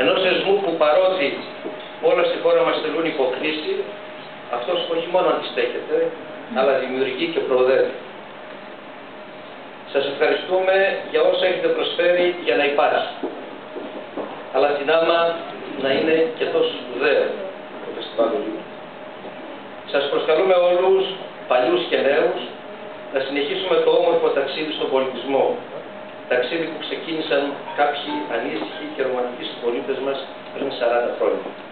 Ενό θεσμού που παρότι όλα στη χώρα μας τελούν υποκρίση, αυτός όχι μόνο αντιστέκεται, αλλά δημιουργεί και προοδεύει. Σας ευχαριστούμε για όσα έχετε προσφέρει για να υπάρχει. Αλλά την άμα να είναι και τόσο σπουδαίο το φεστιβάλ Σας προσκαλούμε όλους, παλιούς και νέους, να συνεχίσουμε το όμορφο ταξίδι στον πολιτισμό. Ταξίδι που ξεκίνησαν κάποιοι ανήσυχοι και ρομαντικοί συμπολίτες μας πριν 40 χρόνια.